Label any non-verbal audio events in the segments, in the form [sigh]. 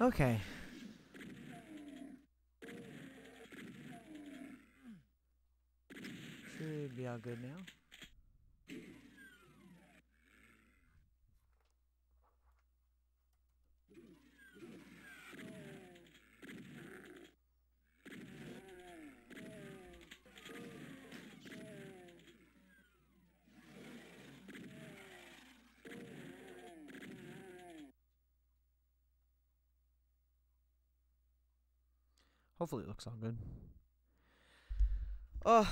Okay. Should be all good now. Hopefully it looks all good. Oh,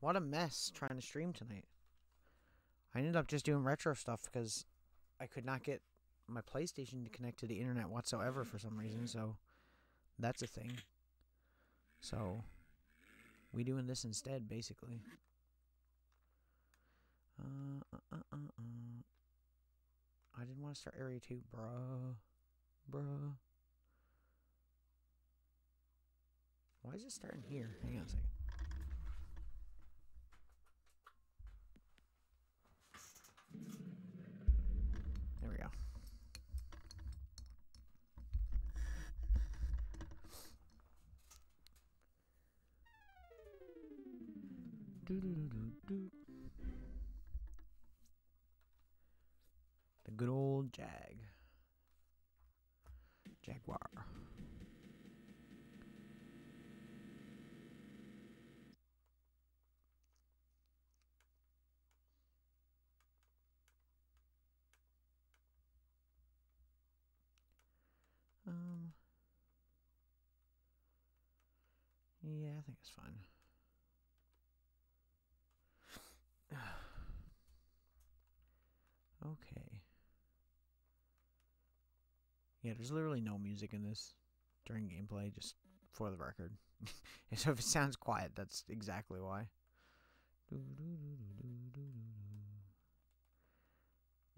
what a mess trying to stream tonight. I ended up just doing retro stuff because I could not get my PlayStation to connect to the internet whatsoever for some reason, so that's a thing. So we doing this instead, basically. Uh, uh, uh, uh, uh. I didn't want to start area two, bruh, bruh. Why is it starting here? Hang on a second. There we go. The good old Jag. Jaguar. Yeah, I think it's fine. [sighs] okay. Yeah, there's literally no music in this during gameplay, just for the record. so [laughs] if it sounds quiet, that's exactly why.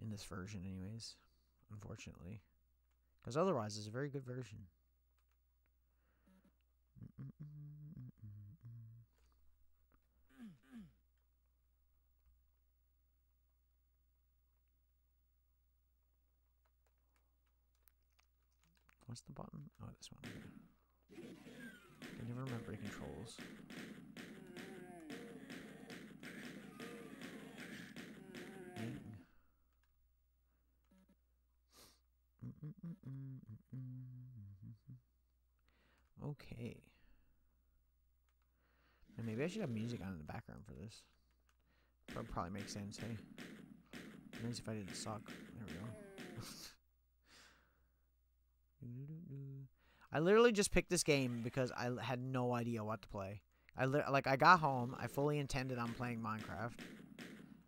In this version, anyways. Unfortunately. Because otherwise, it's a very good version. Mm, mm, mm. What's the button? Oh, this one. I never remember the controls. Okay. And maybe I should have music on in the background for this. That probably make sense, hey? Nice if I didn't suck. There we go. [laughs] I literally just picked this game because I had no idea what to play. I li- like I got home, I fully intended on playing Minecraft.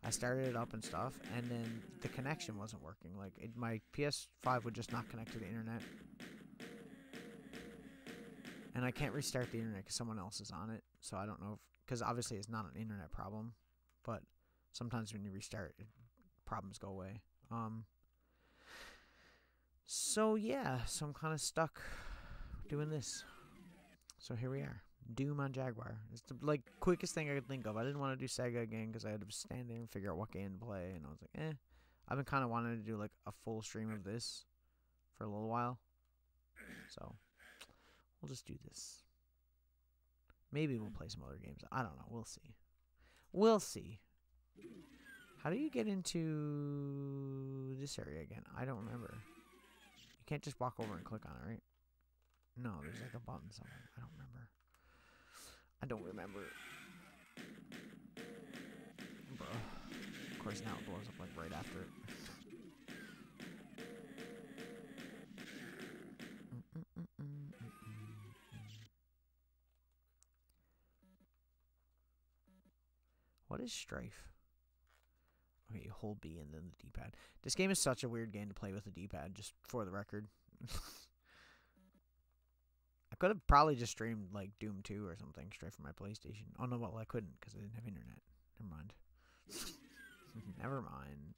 I started it up and stuff, and then the connection wasn't working. Like it, my PS5 would just not connect to the internet, and I can't restart the internet because someone else is on it. So I don't know because obviously it's not an internet problem, but sometimes when you restart, it, problems go away. Um. So yeah, so I'm kind of stuck doing this. So here we are. Doom on Jaguar. It's the like quickest thing I could think of. I didn't want to do Sega again because I had to stand there and figure out what game to play, and I was like, eh. I've been kind of wanting to do like a full stream of this for a little while, so we'll just do this. Maybe we'll play some other games. I don't know. We'll see. We'll see. How do you get into this area again? I don't remember. You can't just walk over and click on it, right? No, there's like a button somewhere. I don't remember. I don't remember. Bro. Of course, now it blows up like right after it. What is Strife? Hold B and then the D-pad. This game is such a weird game to play with a D-pad, just for the record. [laughs] I could have probably just streamed like Doom 2 or something straight from my PlayStation. Oh no, well I couldn't because I didn't have internet. Never mind. [laughs] Never mind.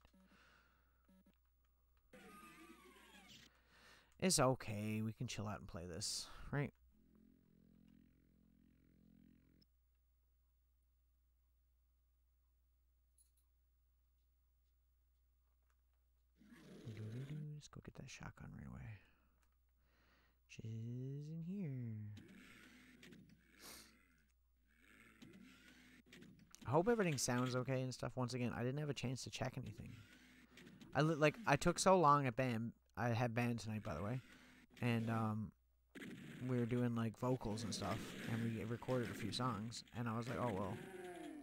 It's okay. We can chill out and play this, right? Let's go get that shotgun right away. She's in here. I hope everything sounds okay and stuff. Once again, I didn't have a chance to check anything. I li- like I took so long at band. I had band tonight, by the way, and um, we were doing like vocals and stuff, and we recorded a few songs. And I was like, oh well,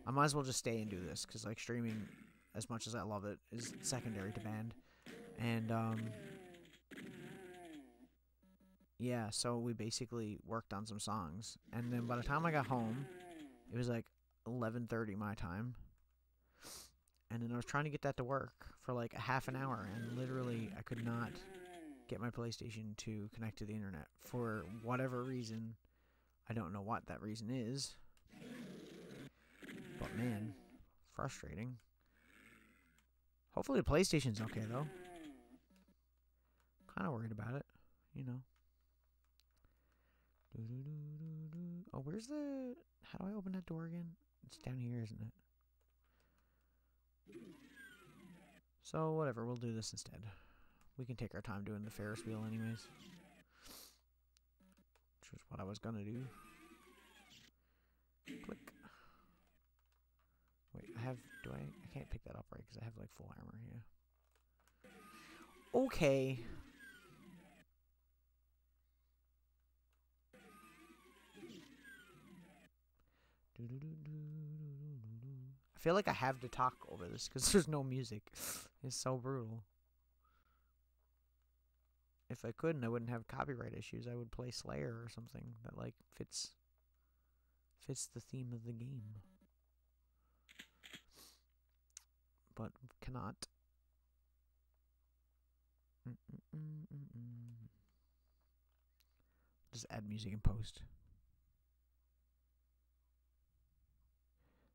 I might as well just stay and do this because like streaming, as much as I love it, is secondary to band. And um, yeah, so we basically worked on some songs, and then by the time I got home, it was like 11:30 my time. And then I was trying to get that to work for like a half an hour and literally I could not get my PlayStation to connect to the internet for whatever reason. I don't know what that reason is. But man, frustrating. Hopefully the PlayStation's okay though. Kind of worried about it, you know. Oh, where's the how do I open that door again? It's down here, isn't it? So, whatever, we'll do this instead. We can take our time doing the Ferris wheel anyways. Which was what I was gonna do. Click. Wait, I have, do I, I can't pick that up right because I have like full armor here. Okay. Feel like I have to talk over this because [laughs] there's no music. It's so brutal. If I couldn't, I wouldn't have copyright issues. I would play Slayer or something that like fits fits the theme of the game. But cannot. Mm -mm -mm Just add music in post.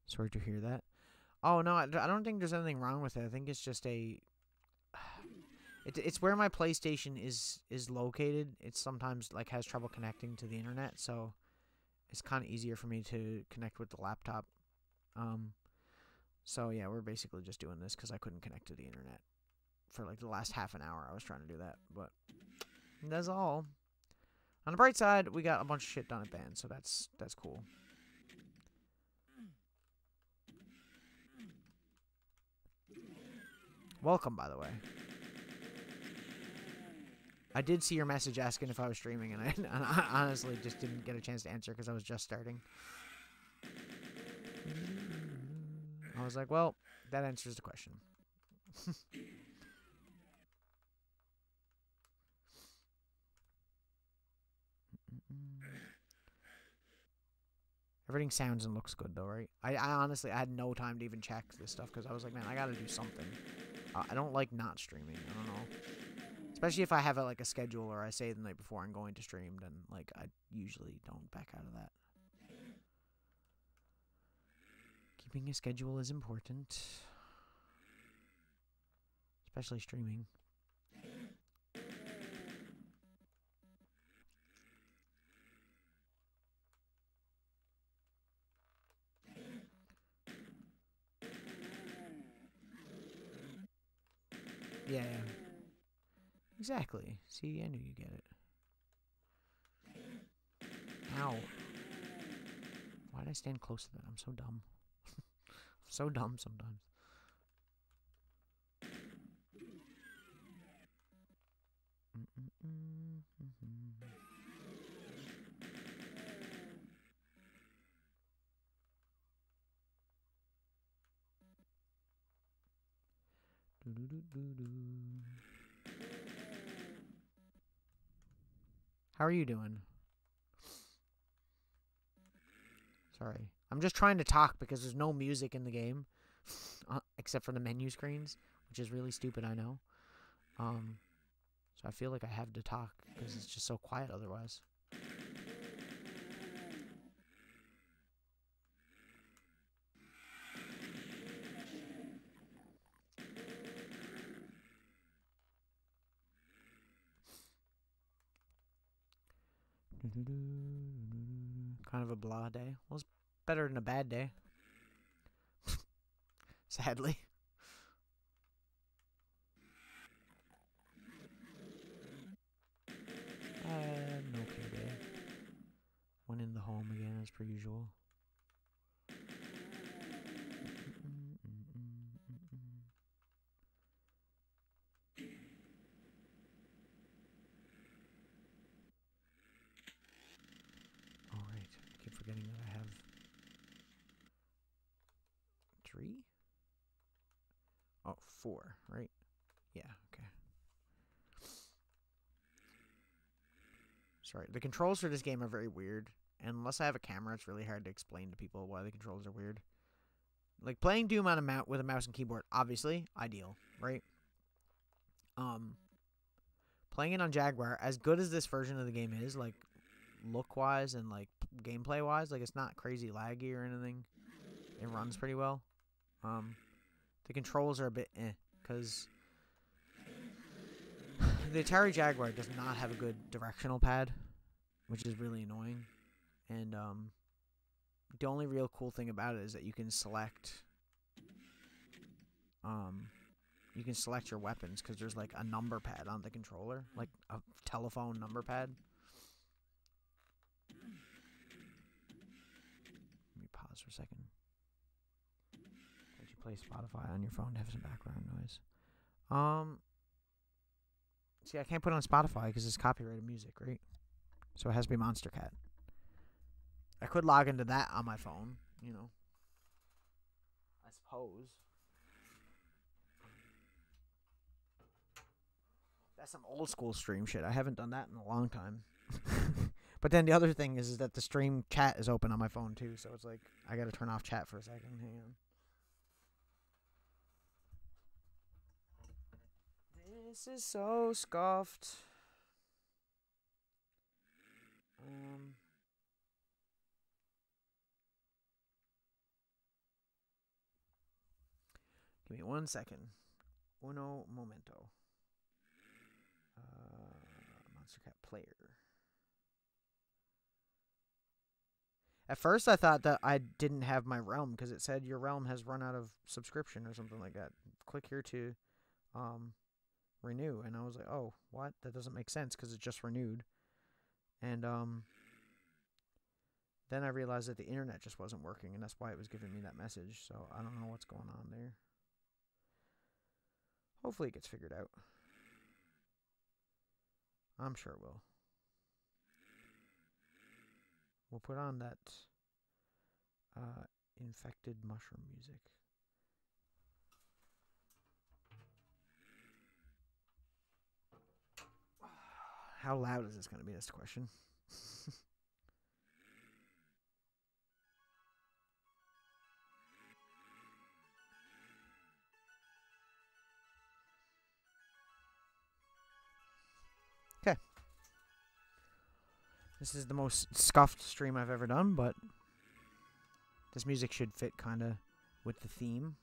Sorry to hear that. Oh no, I, don't think there's anything wrong with it. I think it's just a. [sighs] It, it's where my PlayStation is is located. It sometimes like has trouble connecting to the internet, so it's kind of easier for me to connect with the laptop. Um, so yeah, we're basically just doing this because I couldn't connect to the internet for like the last half an hour. I was trying to do that, but that's all. On the bright side, we got a bunch of shit done at band, so that's that's cool. Welcome, by the way. I did see your message asking if I was streaming, and I, [laughs] and I honestly just didn't get a chance to answer because I was just starting. I was like, well, that answers the question. [laughs] Everything sounds and looks good though, right? I, I honestly I had no time to even check this stuff because I was like, man, I gotta do something. I don't like not streaming. I don't know. Especially if I have a, like a schedule or I say the night before I'm going to stream, then like I usually don't back out of that. Keeping a schedule is important. Especially streaming. Yeah. Exactly. See, I knew you get it. Ow. Why did I stand close to that? I'm so dumb. [laughs] So dumb sometimes. Mm -mm -mm How are you doing? Sorry. I'm just trying to talk because there's no music in the game uh, except for the menu screens, which is really stupid, I know. Um so I feel like I have to talk because it's just so quiet otherwise. my day. was better than a bad day. [laughs] Sadly. I had an okay day. Went in the home again as per usual. Sorry. The controls for this game are very weird. And unless I have a camera, it's really hard to explain to people why the controls are weird. Like playing Doom on a mount with a mouse and keyboard, obviously ideal, right? Um, playing it on Jaguar, as good as this version of the game is, like look wise and like gameplay wise, like it's not crazy laggy or anything. It runs pretty well. Um, the controls are a bit eh, because the Atari Jaguar does not have a good directional pad, which is really annoying. And um, the only real cool thing about it is that you can select um, you can select your weapons because there's like a number pad on the controller, like a telephone number pad. Let me pause for a second. Let you play Spotify on your phone to have some background noise. Um, see, I can't put it on Spotify because it's copyrighted music, right? So it has to be Monstercat. I could log into that on my phone, you know. I suppose. That's some old school stream shit. I haven't done that in a long time. [laughs] but then the other thing is, is that the stream chat is open on my phone too, so it's like I got to turn off chat for a second. Hang on. This is so scuffed. Um Give me one second. Uno momento. Uh, Monstercat player. At first, I thought that I didn't have my realm because it said your realm has run out of subscription or something like that. Click here to um, renew, and I was like, "Oh, what? That doesn't make sense because it just renewed." And um, then I realized that the internet just wasn't working, and that's why it was giving me that message. So I don't know what's going on there. Hopefully it gets figured out. I'm sure it will. We'll put on that uh, infected mushroom music. How loud is this going to be? That's the question. [laughs] Okay. This is the most scuffed stream I've ever done, but this music should fit kind of with the theme.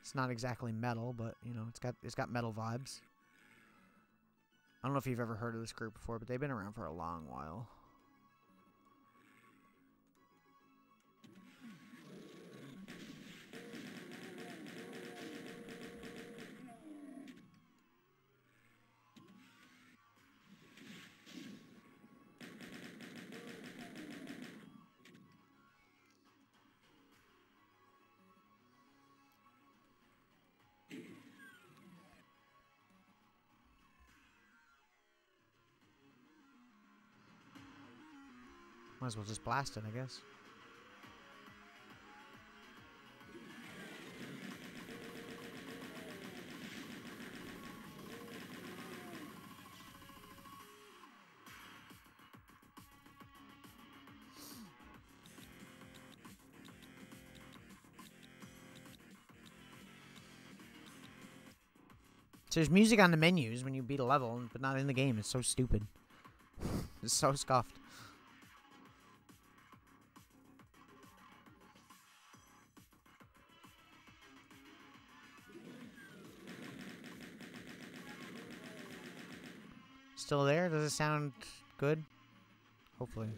It's not exactly metal, but you know, it's got it's got metal vibes. I don't know if you've ever heard of this group before, but they've been around for a long while. Might as well just blast it, I guess. So there's music on the menus when you beat a level, but not in the game. It's so stupid. [laughs] it's so scuffed. Still there? Does it sound good? Hopefully.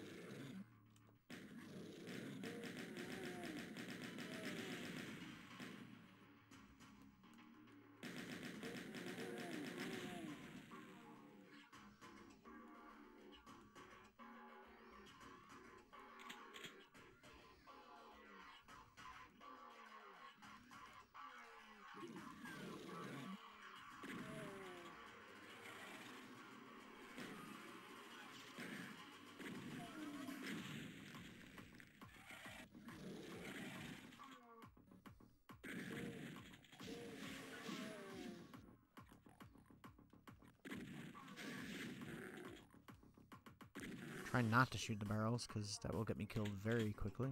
Try not to shoot the barrels, because that will get me killed very quickly.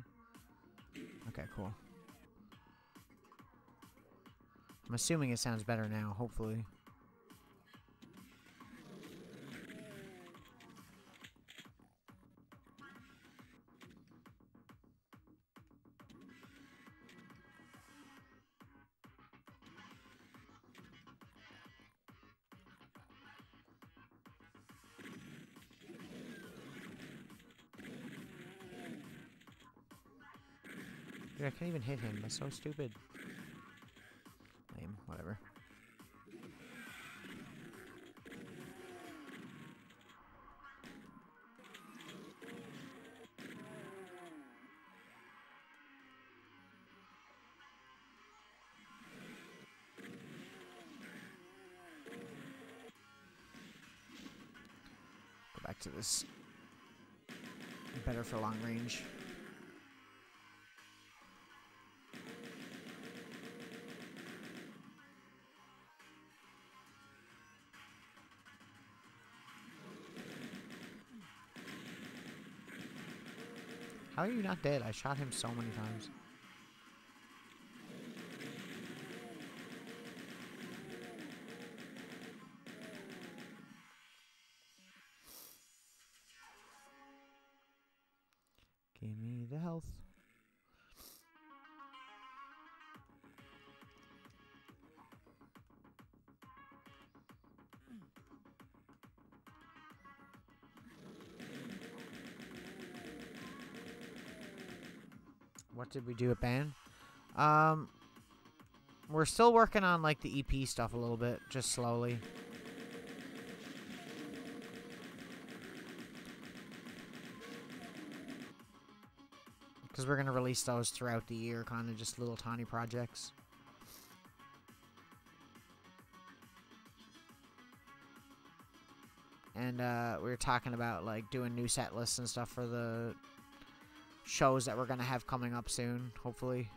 Okay, cool. I'm assuming it sounds better now, hopefully. Even hit him. That's so stupid. Lame. Whatever. Go back to this. Better for long range. How are you not dead? I shot him so many times. What did we do at band? Um, we're still working on like the EP stuff a little bit, just slowly. Because we're gonna release those throughout the year, kind of just little tiny projects. And uh, we were talking about like doing new set lists and stuff for the shows that we're going to have coming up soon, hopefully.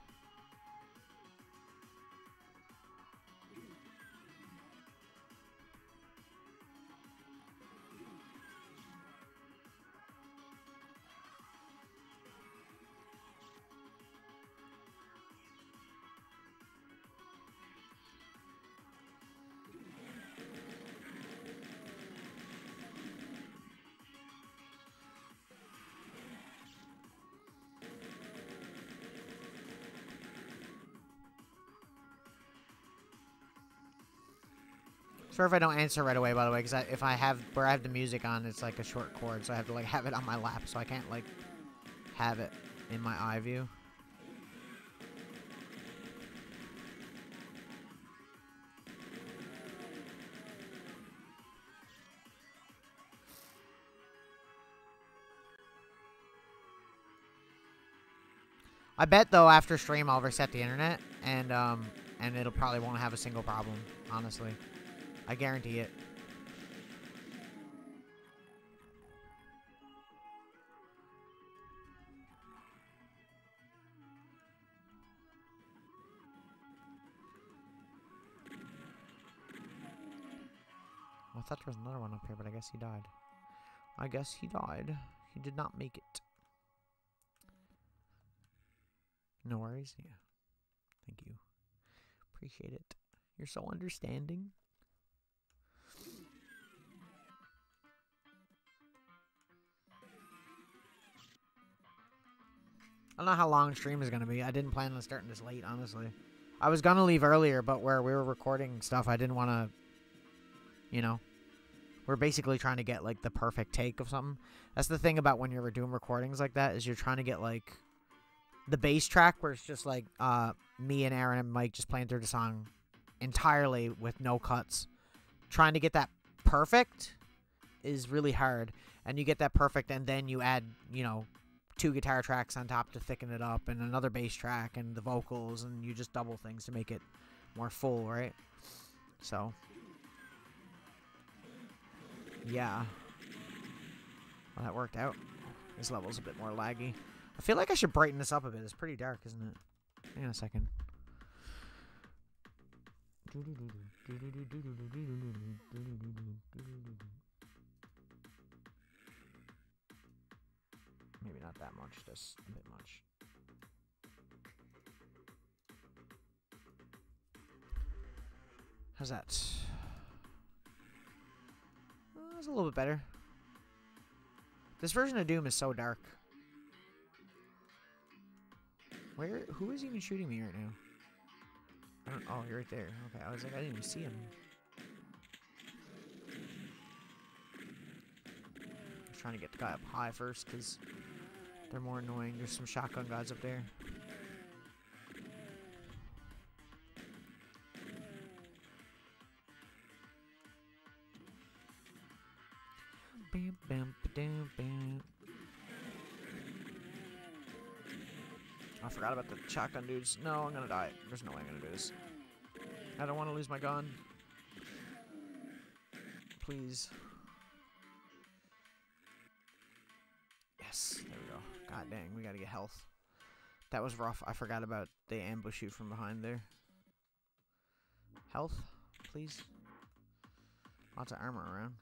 Sorry if I don't answer right away, by the way, because if I have where I have the music on, it's like a short cord, so I have to like have it on my lap, so I can't like have it in my eye view. I bet though after stream I'll reset the internet and um and it'll probably won't have a single problem, honestly. I guarantee it. I thought there was another one up here, but I guess he died. I guess he died. He did not make it. No worries. Yeah. Thank you. Appreciate it. You're so understanding. I don't know how long stream is going to be. I didn't plan on starting this late, honestly. I was going to leave earlier, but where we were recording stuff, I didn't want to, you know. We're basically trying to get, like, the perfect take of something. That's the thing about when you're doing recordings like that, is you're trying to get, like, the bass track where it's just, like, uh, me and Aaron and Mike just playing through the song entirely with no cuts. Trying to get that perfect is really hard. And you get that perfect, and then you add, you know, two guitar tracks on top to thicken it up and another bass track and the vocals and you just double things to make it more full, right? So yeah. Well, that worked out. This level's a bit more laggy. I feel like I should brighten this up a bit. It's pretty dark, isn't it? Hang on a second. Much. just a bit much. How's that? Uh, it's a little bit better. This version of Doom is so dark. Where? Who is even shooting me right now? [clears throat] Oh, you're right there. Okay, I was like, I didn't even see him. I was trying to get the guy up high first because they're more annoying. There's some shotgun guys up there. Bam, bam, ba-dam, bam. I forgot about the shotgun dudes. No, I'm gonna die. There's no way I'm gonna do this. I don't want to lose my gun. Please. God dang, we gotta get health. That was rough. I forgot about they ambush you from behind there. Health, please. Lots of armor around.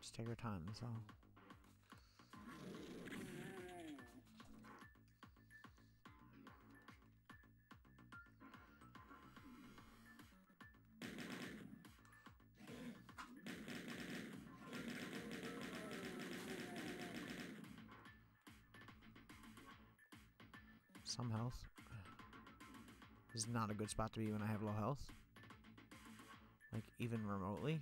Just take your time, that's all. Is not a good spot to be when I have low health. Like, even remotely.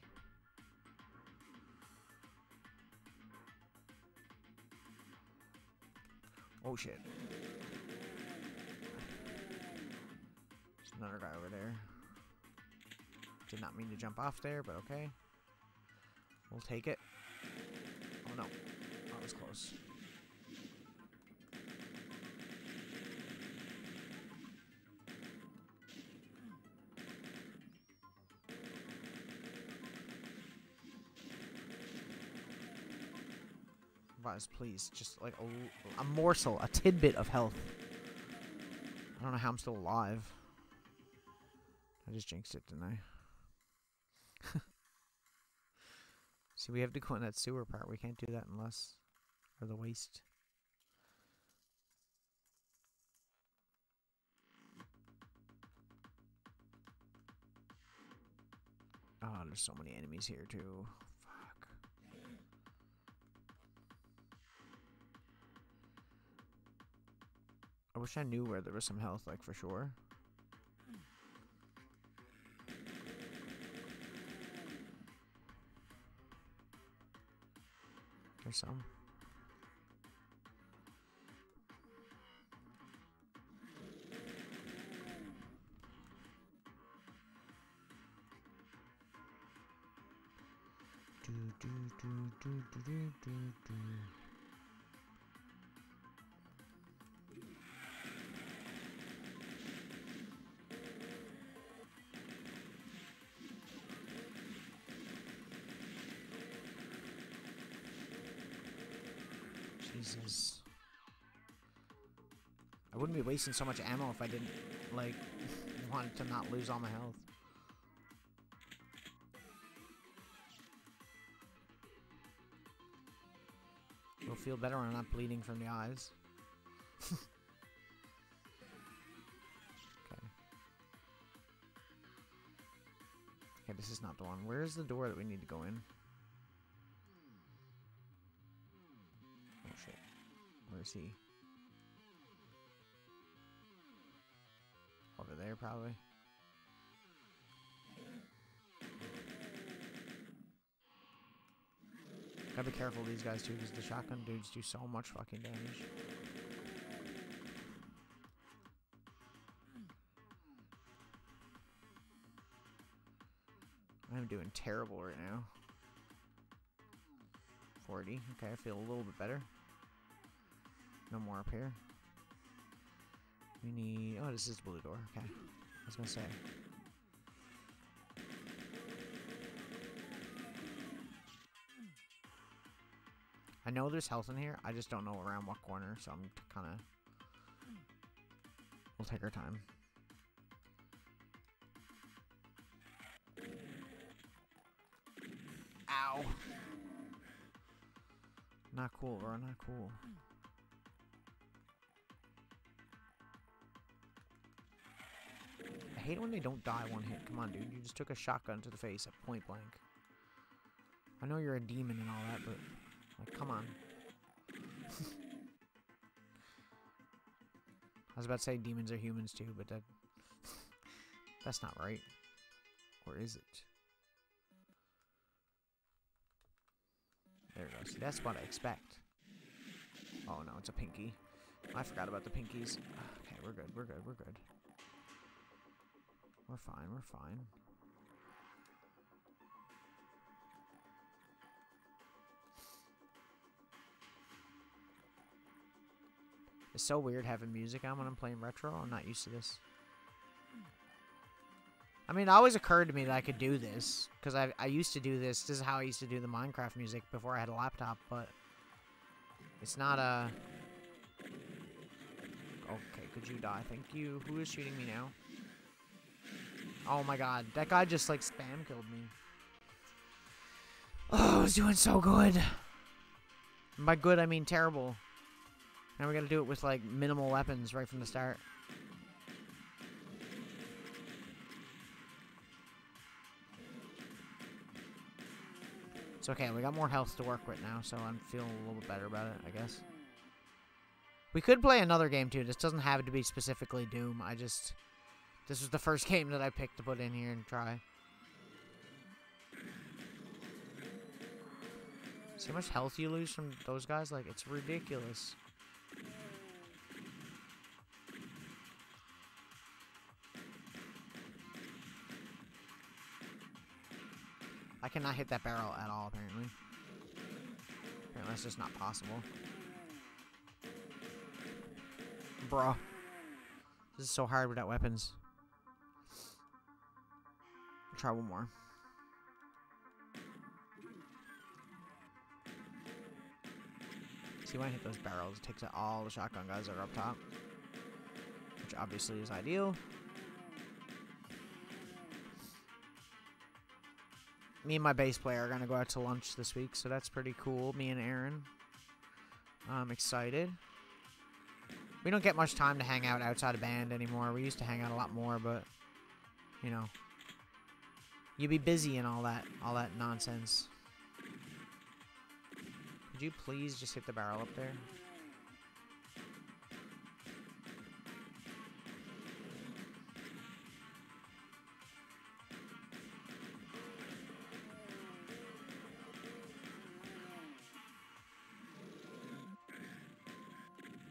Oh shit. There's another guy over there. Did not mean to jump off there, but okay. We'll take it. Oh no. That was close. Vaz, please, just like a, a morsel, a tidbit of health. I don't know how I'm still alive. I just jinxed it, didn't I? [laughs] See, we have to go in that sewer part. We can't do that unless... Or the waste. Oh, there's so many enemies here, too. Wish I knew where there was some health, like, for sure. There's some. Do, do, do, do, do, do, do, Jesus. I wouldn't be wasting so much ammo if I didn't, like, [laughs] want to not lose all my health. You'll feel better when I'm not bleeding from the eyes. [laughs] okay. Okay, this is not the one. Where is the door that we need to go in? He? Over there, probably. Gotta be careful these guys too, because the shotgun dudes do so much fucking damage. I'm doing terrible right now. 40. Okay, I feel a little bit better. No more up here. We need... Oh, this is blue door. Okay. I was gonna say. I know there's health in here. I just don't know around what corner, so I'm kind of... We'll take our time. Ow. Not cool, bro. Not cool. I hate when they don't die one hit. Come on, dude. You just took a shotgun to the face at point blank. I know you're a demon and all that, but... Like, come on. [laughs] I was about to say demons are humans too, but that... [laughs] That's not right. Or is it? There we go. See, that's what I expect. Oh no, it's a pinky. I forgot about the pinkies. [sighs] Okay, we're good, we're good, we're good. We're fine, we're fine. It's so weird having music on when I'm playing retro. I'm not used to this. I mean, it always occurred to me that I could do this because I I used to do this. This is how I used to do the Minecraft music before I had a laptop, but it's not a. Okay, could you die? Thank you. Who is shooting me now? Oh my god, that guy just like spam killed me. Oh, I was doing so good. And by good, I mean terrible. Now we gotta do it with like minimal weapons right from the start. It's okay, we got more health to work with now, so I'm feeling a little bit better about it, I guess. We could play another game, too. This doesn't have to be specifically Doom. I just... This was the first game that I picked to put in here and try. See how much health you lose from those guys? Like, it's ridiculous. I cannot hit that barrel at all, apparently. Apparently that's just not possible. Bruh. This is so hard without weapons. Try one more. See, when I hit those barrels, it takes out all the shotgun guys that are up top. Which obviously is ideal. me and my bass player are gonna go out to lunch this week, so that's pretty cool. Me and Aaron. I'm excited. We don't get much time to hang out outside of band anymore. We used to hang out a lot more, but you know, you be busy and all that, all that nonsense. Could you please just hit the barrel up there?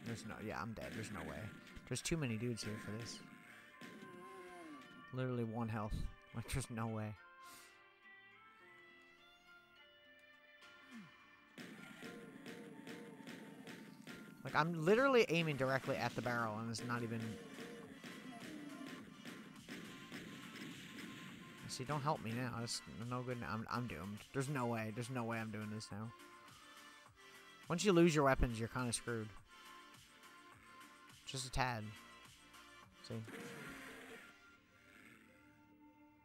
There's no, yeah, I'm dead. There's no way. There's too many dudes here for this. Literally one health. Like, there's no way. Like, I'm literally aiming directly at the barrel, and it's not even... See, don't help me now. It's no good now. I'm, I'm doomed. There's no way. There's no way I'm doing this now. Once you lose your weapons, you're kind of screwed. Just a tad. See?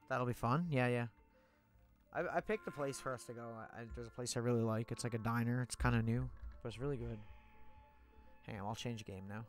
That'll be fun. Yeah, yeah. I, I picked a place for us to go. I, I, there's a place I really like. It's like a diner. It's kind of new, but it's really good. Hang on, I'll change game now.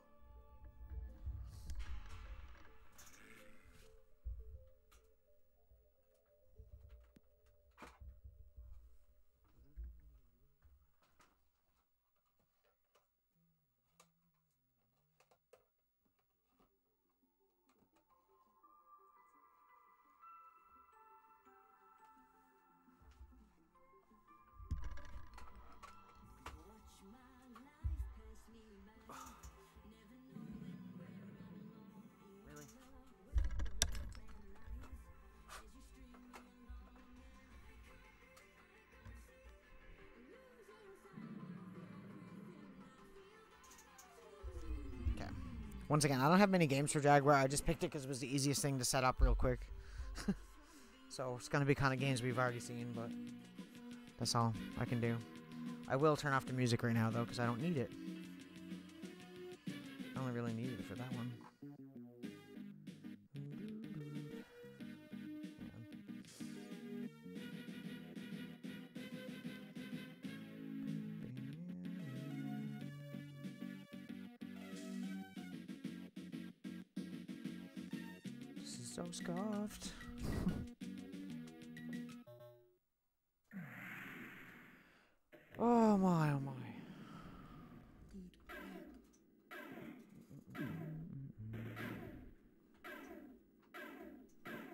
Once again, I don't have many games for Jaguar. I just picked it because it was the easiest thing to set up real quick. [laughs] so it's going to be kind of games we've already seen, but that's all I can do. I will turn off the music right now, though, because I don't need it. I only really need it for that one. So scuffed. oh my, oh my.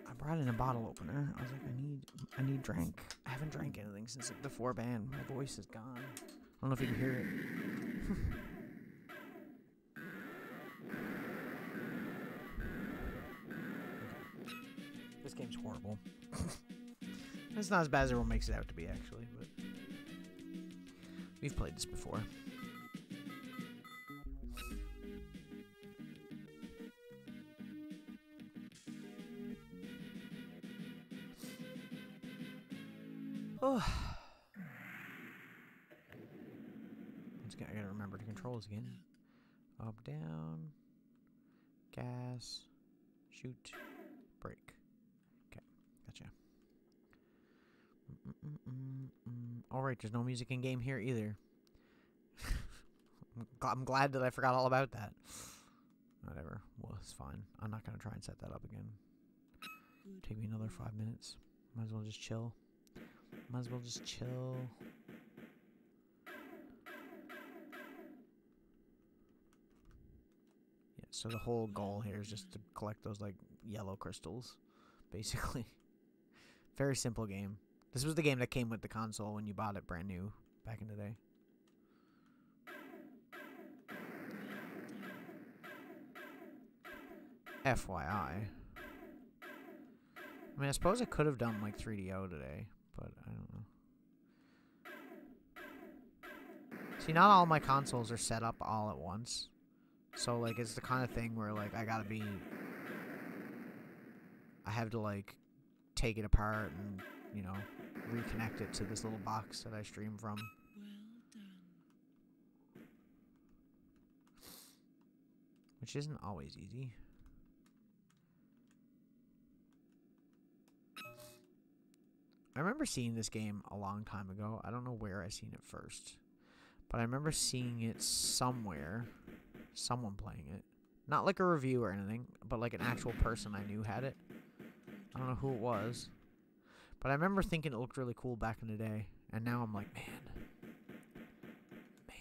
I brought in a bottle opener. I was like, I need, I need drink. I haven't drank anything since like, before band. My voice is gone. I don't know if you can hear it. [laughs] it's not as bad as everyone makes it out to be, actually, but we've played this before. No music in game here either. [laughs] I'm glad that I forgot all about that. Whatever. Well, it's fine. I'm not gonna try and set that up again. Take me another five minutes. Might as well just chill. Might as well just chill. Yeah, so the whole goal here is just to collect those like yellow crystals, basically. [laughs] Very simple game. This was the game that came with the console when you bought it brand new back in the day. FYI. I mean, I suppose I could have done like 3DO today, but I don't know. See, not all my consoles are set up all at once. So, like, it's the kind of thing where, like, I gotta be... I have to, like, take it apart and, you know, reconnect it to this little box that I stream from. Which isn't always easy. I remember seeing this game a long time ago. I don't know where I seen it first. But I remember seeing it somewhere. Someone playing it. Not like a review or anything, but like an actual person I knew had it. I don't know who it was. But I remember thinking it looked really cool back in the day. And now I'm like, man. Man.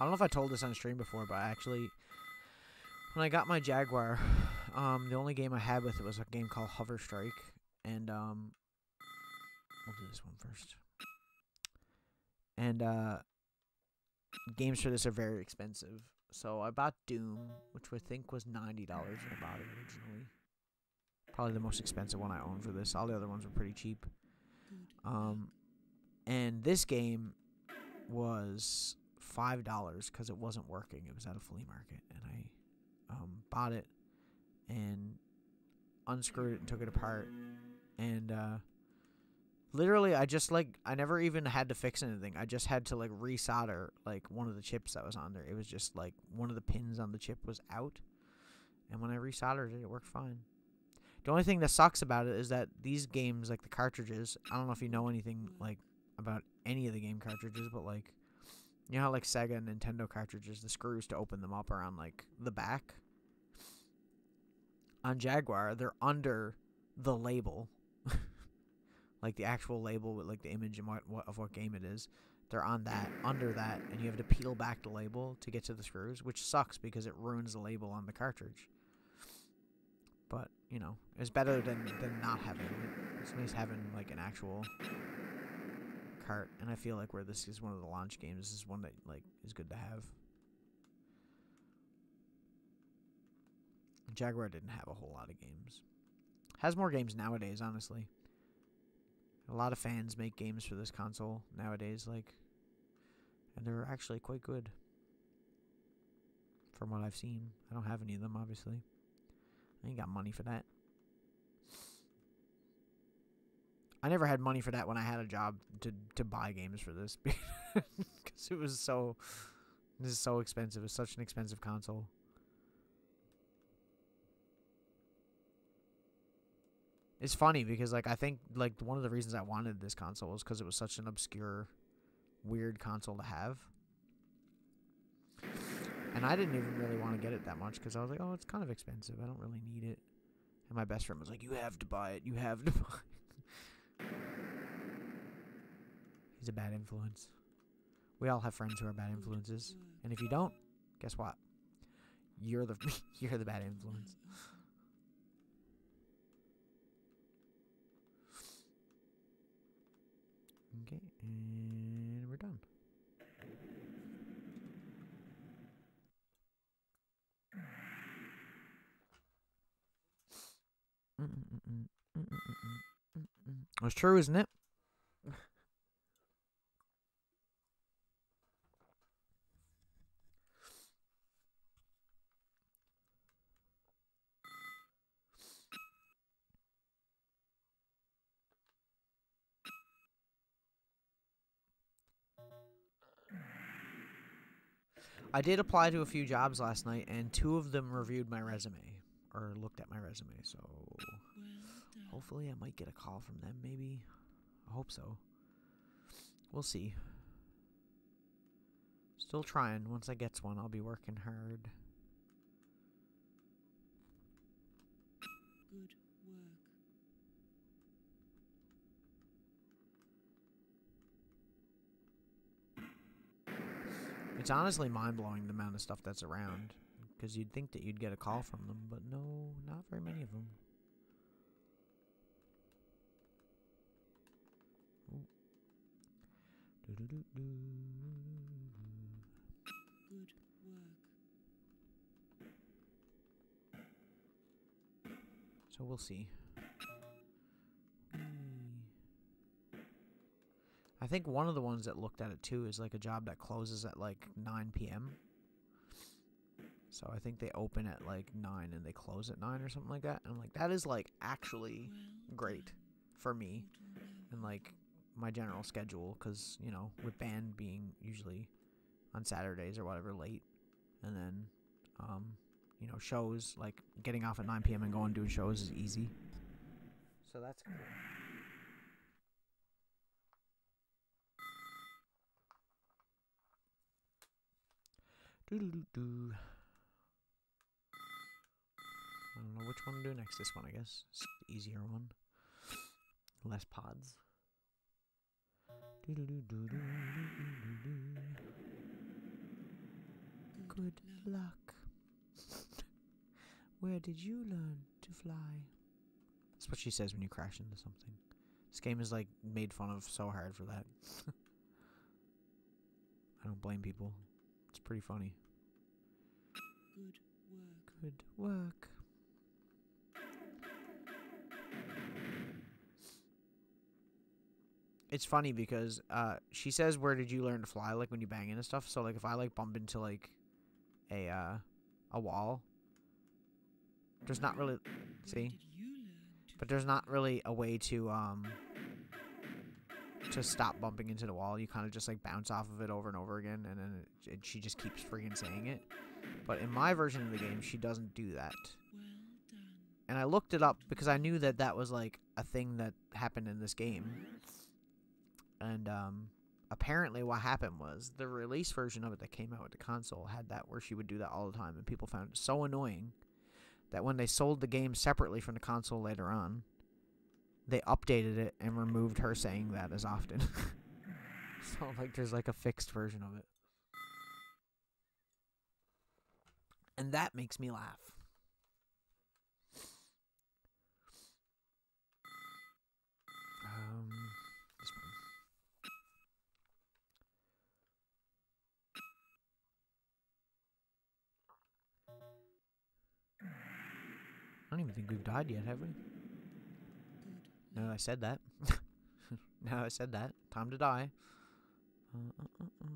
I don't know if I told this on stream before, but I actually, when I got my Jaguar, [sighs] um, the only game I had with it was a game called Hover Strike, and um, we'll do this one first. And uh, games for this are very expensive, so I bought Doom, which I think was ninety dollars when I bought it originally. Probably the most expensive one I own for this. All the other ones were pretty cheap. Um, and this game was five dollars because it wasn't working. It was at a flea market, and I um, bought it and unscrewed it and took it apart, and uh, literally I just like I never even had to fix anything. I just had to like resolder like one of the chips that was on there. It was just like one of the pins on the chip was out, and when I resoldered it, it worked fine. The only thing that sucks about it is that these games, like the cartridges, I don't know if you know anything like about any of the game cartridges, but like you know how like Sega and Nintendo cartridges, the screws to open them up are on like the back. On Jaguar, they're under the label, like the actual label with like the image and what, what of what game it is. They're on that, under that, and you have to peel back the label to get to the screws, which sucks because it ruins the label on the cartridge. But you know, it's better than than not having it. It's nice having like an actual cart, and I feel like where this is one of the launch games, this is one that like is good to have. Jaguar didn't have a whole lot of games. Has more games nowadays, honestly. A lot of fans make games for this console nowadays, like, and they're actually quite good. From what I've seen, I don't have any of them, obviously. I ain't got money for that. I never had money for that when I had a job to to buy games for this [laughs] because it was so this is so expensive. It's such an expensive console. It's funny because like I think like one of the reasons I wanted this console was because it was such an obscure, weird console to have. And I didn't even really want to get it that much because I was like, oh, it's kind of expensive. I don't really need it. And my best friend was like, you have to buy it. You have to [laughs] buy it. He's a bad influence. We all have friends who are bad influences. And if you don't, guess what? You're the [laughs] you're the bad influence. Okay, and we're done. That's true, isn't it? I did apply to a few jobs last night, and two of them reviewed my resume or looked at my resume. So hopefully, I might get a call from them. Maybe I hope so. We'll see. Still trying. Once I gets one, I'll be working hard. Good work. It's honestly mind blowing the amount of stuff that's around. Because you'd think that you'd get a call from them, but no, not very many of them. Good work. So we'll see. I think one of the ones that looked at it too is like a job that closes at like 9 p.m. So I think they open at like 9 and they close at 9 or something like that. And I'm like, that is like actually great for me and like my general schedule because, you know, with band being usually on Saturdays or whatever late. And then, um, you know, shows like getting off at 9 p.m. and going doing shows is easy. So that's cool. I don't know which one to do next. This one, I guess. It's the easier one. Less pods. Good luck. [laughs] Where did you learn to fly? That's what she says when you crash into something. This game is like made fun of so hard for that. [laughs] I don't blame people. Pretty funny. Good work. Good work. It's funny because uh, she says, "Where did you learn to fly?" Like when you bang into stuff. So like if I like bump into like a uh, a wall, there's not really see, but there's not really a way to um to stop bumping into the wall. You kind of just like bounce off of it over and over again, and then it, it, she just keeps freaking saying it. But in my version of the game, she doesn't do that. And I looked it up because I knew that that was like a thing that happened in this game. And um, apparently, what happened was the release version of it that came out with the console had that where she would do that all the time, and people found it so annoying that when they sold the game separately from the console later on, they updated it and removed her saying that as often. [laughs] so like, there's like a fixed version of it, and that makes me laugh. Um. I don't even think we've died yet, have we? Now I said that. [laughs] now I said that. Time to die. Uh, uh, uh.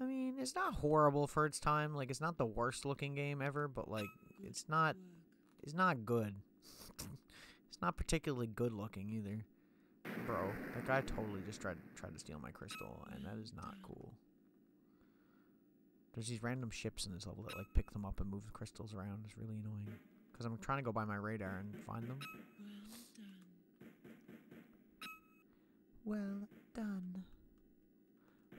I mean, it's not horrible for its time. Like, it's not the worst looking game ever, but, like, it's not it's not good. [laughs] it's not particularly good looking either. Bro, that guy totally just tried tried to steal my crystal, and that is not cool. There's these random ships in this level that like pick them up and move the crystals around. It's really annoying. Because I'm trying to go by my radar and find them. Well done. Well done.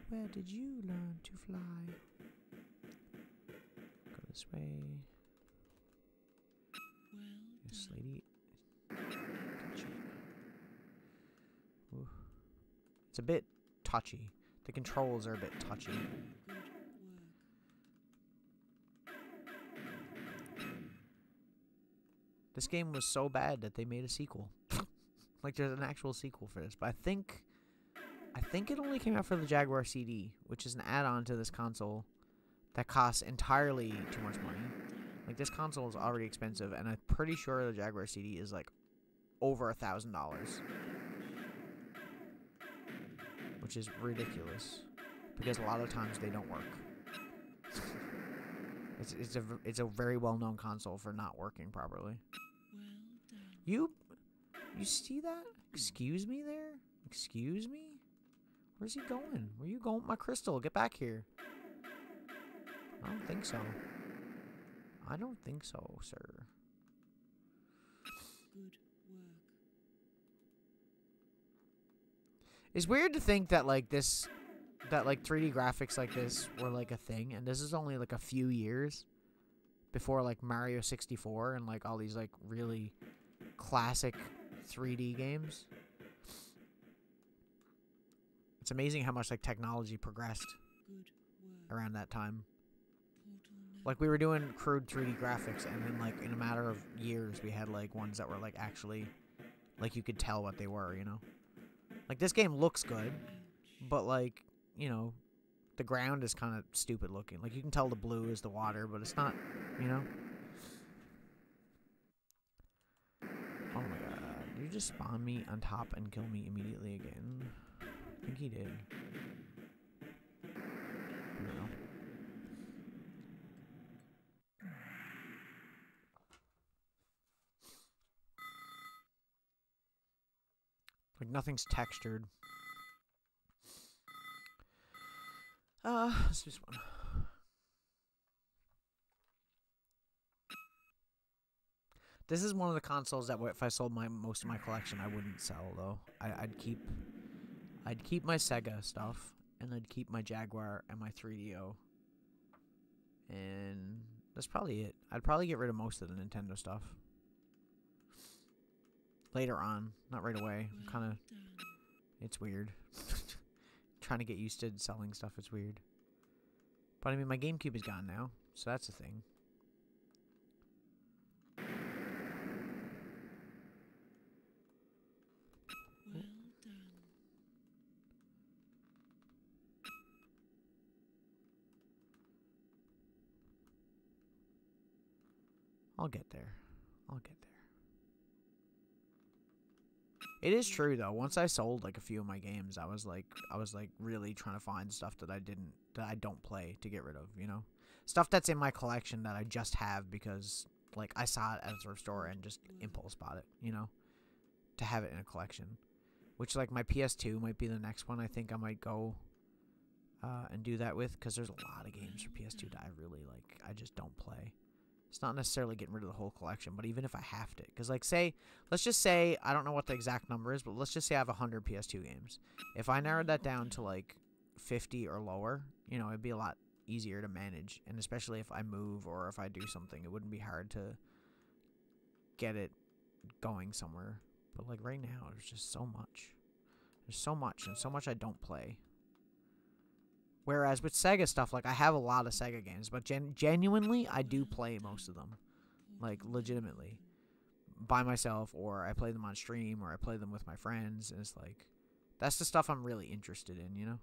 Where did you learn to fly? Go this way. Well Yes, lady. It's a bit touchy. The controls are a bit touchy. This game was so bad that they made a sequel. [laughs] like there's an actual sequel for this, but I think I think it only came out for the Jaguar CD, which is an add-on to this console that costs entirely too much money. Like this console is already expensive, and I'm pretty sure the Jaguar CD is like over a thousand dollars, which is ridiculous because a lot of times they don't work. [laughs] It's it's a it's a very well known console for not working properly. You you see that? Excuse me there? Excuse me? Where's he going? Where you going with my crystal? Get back here. I don't think so. I don't think so, sir. Good work. It's weird to think that like this that like 3D graphics like this were like a thing and this is only like a few years before like Mario 64 and like all these like really classic 3D games. It's amazing how much like technology progressed around that time. Like we were doing crude 3D graphics and then like in a matter of years we had like ones that were like actually like you could tell what they were, you know. Like this game looks good, but like you know the ground is kind of stupid looking like you can tell the blue is the water but it's not you know oh my god you just spawn me on top and kill me immediately again? I think he did. No. Like nothing's textured. Uh, let's this one. This is one of the consoles that, if I sold my most of my collection, I wouldn't sell though. I, I'd keep, I'd keep my Sega stuff, and I'd keep my Jaguar and my 3DO. And that's probably it. I'd probably get rid of most of the Nintendo stuff. Later on, not right away. Kind of it's weird. [laughs] Trying to get used to selling stuff is weird. But I mean, my GameCube is gone now, so that's a thing. I'll get there. I'll get there. It is true though. Once I sold like a few of my games, I was like, I was like really trying to find stuff that I didn't, that I don't play to get rid of. You know, stuff that's in my collection that I just have because like I saw it at a thrift store and just impulse bought it. You know, to have it in a collection. Which like my PS2 might be the next one. I think I might go uh, and do that with because there's a lot of games for PS2 that I really like. I just don't play. It's not necessarily getting rid of the whole collection, but even if I have to, because like say, let's just say I don't know what the exact number is, but let's just say I have hundred PS2 games. If I narrowed that down to like fifty or lower, you know, it'd be a lot easier to manage, and especially if I move or if I do something, it wouldn't be hard to get it going somewhere. But like right now, there's just so much. There's so much, and so much I don't play. Whereas with Sega stuff, like I have a lot of Sega games, but gen- genuinely, I do play most of them, like legitimately, by myself, or I play them on stream, or I play them with my friends, and it's like, that's the stuff I'm really interested in, you know.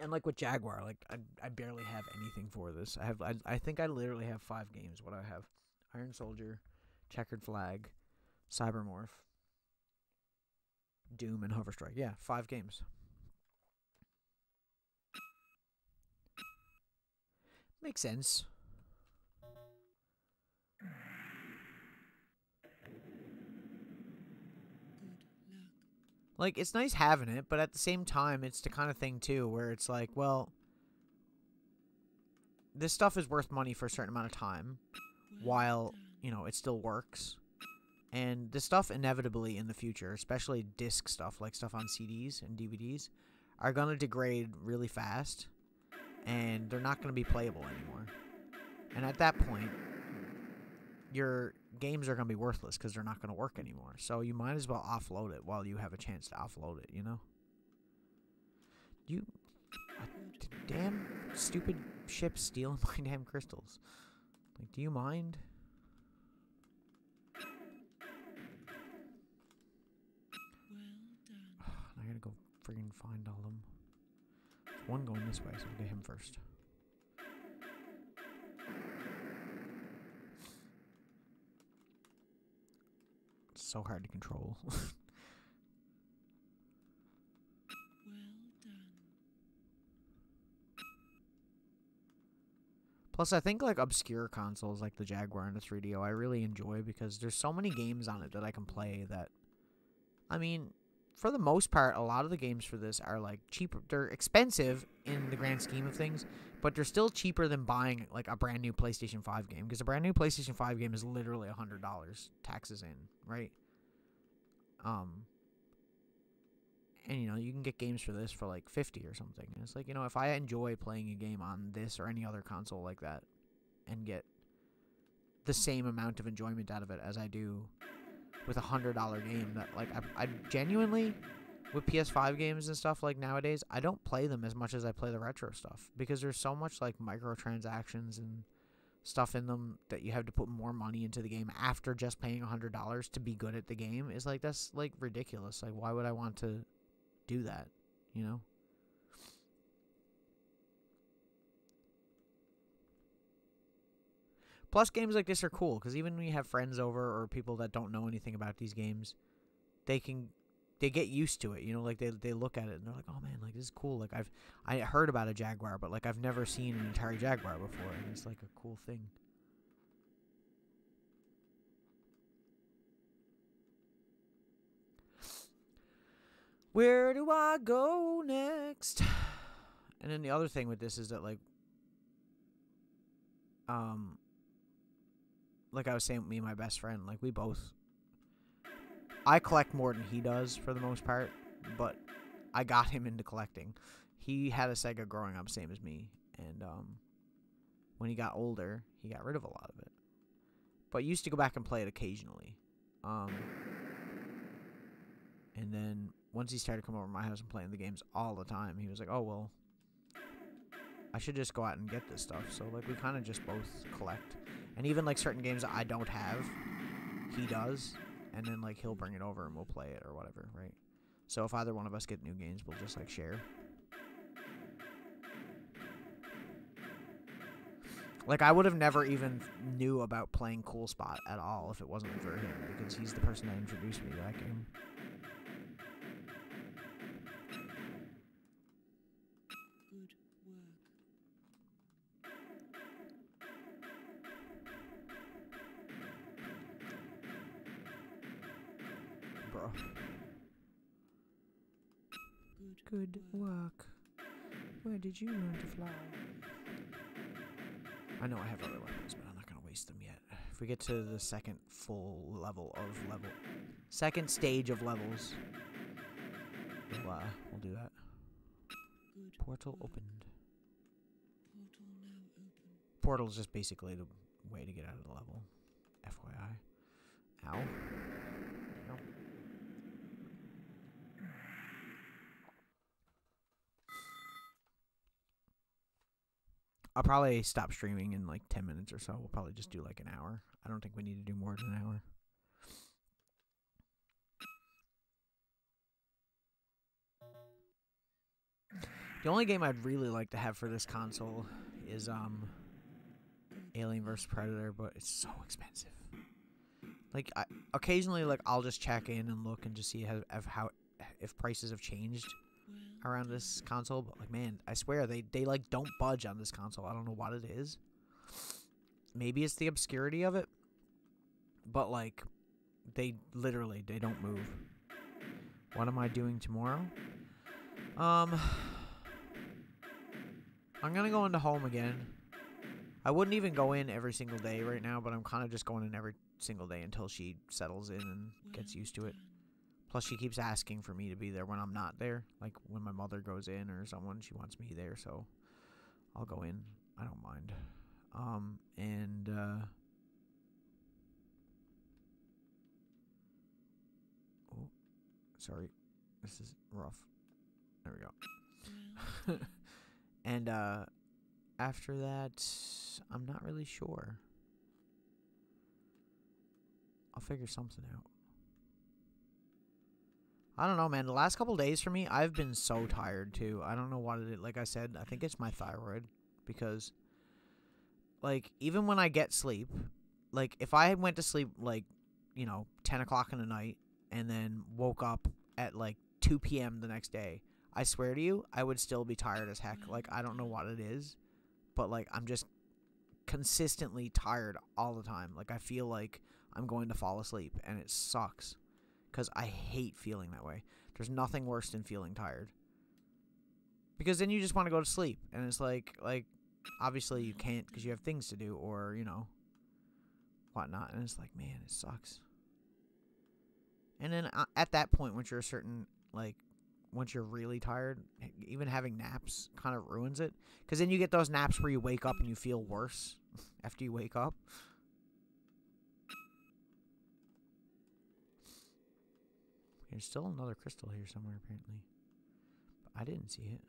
And like with Jaguar, like I, I barely have anything for this. I have I, I think I literally have five games. What I have: Iron Soldier, Checkered Flag, Cybermorph, Doom, and Hover Strike. Yeah, five games. Makes sense. Like it's nice having it, but at the same time, it's the kind of thing too where it's like, well, this stuff is worth money for a certain amount of time while you know it still works and the stuff inevitably in the future especially disc stuff like stuff on cds and dvds are going to degrade really fast and they're not going to be playable anymore. And at that point your games are going to be worthless because they're not going to work anymore. So you might as well offload it while you have a chance to offload it you know? You damn stupid ship stealing [laughs] my damn crystals. Like do you mind gotta find all them. There's one going this way, so we'll get him first. It's so hard to control. [laughs] Plus, I think like obscure consoles like the Jaguar and the 3DO, I really enjoy because there's so many games on it that I can play that. I mean, for the most part, a lot of the games for this are like cheaper. They're expensive in the grand scheme of things, but they're still cheaper than buying like a brand new PlayStation 5 game because a brand new PlayStation 5 game is literally a hundred dollars taxes in, right? Um. And you know you can get games for this for like fifty or something. And it's like you know if I enjoy playing a game on this or any other console like that, and get the same amount of enjoyment out of it as I do with a hundred dollar game that like I, I genuinely with PS5 games and stuff like nowadays I don't play them as much as I play the retro stuff because there's so much like microtransactions and stuff in them that you have to put more money into the game after just paying a hundred dollars to be good at the game is like that's like ridiculous. Like why would I want to do that you know Plus, games like this are cool because even when you have friends over or people that don't know anything about these games, they can they get used to it. You know, like they they look at it and they're like, "Oh man, like this is cool." Like I've I heard about a Jaguar, but like I've never seen an entire Jaguar before, and it's like a cool thing. Where do I go next? [sighs] And then the other thing with this is that like um like I was saying me and my best friend, like we both I collect more than he does for the most part, but I got him into collecting. He had a Sega growing up, same as me, and um when he got older, he got rid of a lot of it. But used to go back and play it occasionally. Um and then once he started coming over my house and playing the games all the time, he was like, "Oh well, I should just go out and get this stuff." So like we kind of just both collect, and even like certain games I don't have, he does, and then like he'll bring it over and we'll play it or whatever, right? So if either one of us get new games, we'll just like share. Like I would have never even knew about playing Cool Spot at all if it wasn't for him because he's the person that introduced me to that game. Good, work. Where did you learn to fly? I know I have other weapons, but I'm not gonna waste them yet. If we get to the second full level of level, second stage of levels, we'll uh, we'll do that. Good. Portal work. opened. Portal now open. Portal's just basically the way to get out of the level. FYI. Ow. I'll probably stop streaming in like 10 minutes or so. We'll probably just do like an hour. I don't think we need to do more than an hour. The only game I'd really like to have for this console is um Alien vs Predator, but it's so expensive. Like I, occasionally, like I'll just check in and look and just see how if how if prices have changed around this console. But like, man, I swear they they like don't budge on this console. I don't know what it is. Maybe it's the obscurity of it, but like they literally they don't move. What am I doing tomorrow? Um, I'm gonna go into home again I wouldn't even go in every single day right now, but I'm kind of just going in every single day until she settles in and gets used to it. Plus, she keeps asking for me to be there when I'm not there. Like when my mother goes in or someone, she wants me there, so I'll go in. I don't mind. Um, and uh, oh, sorry, this is rough. There we go. [laughs] And uh, after that, I'm not really sure. I'll figure something out. I don't know, man. The last couple days for me, I've been so tired too. I don't know what it. Like I said, I think it's my thyroid because, like, even when I get sleep, like if I went to sleep like, you know, ten o'clock in the night and then woke up at like two p.m. the next day, I swear to you, I would still be tired as heck. Like I don't know what it is, but like I'm just consistently tired all the time. Like I feel like I'm going to fall asleep and it sucks cuz I hate feeling that way. There's nothing worse than feeling tired. Because then you just want to go to sleep and it's like like obviously you can't cuz you have things to do or, you know, whatnot and it's like, man, it sucks. And then uh, at that point once you're a certain like once you're really tired, even having naps kind of ruins it. Because then you get those naps where you wake up and you feel worse [laughs] after you wake up. There's still another crystal here somewhere, apparently. But I didn't see it.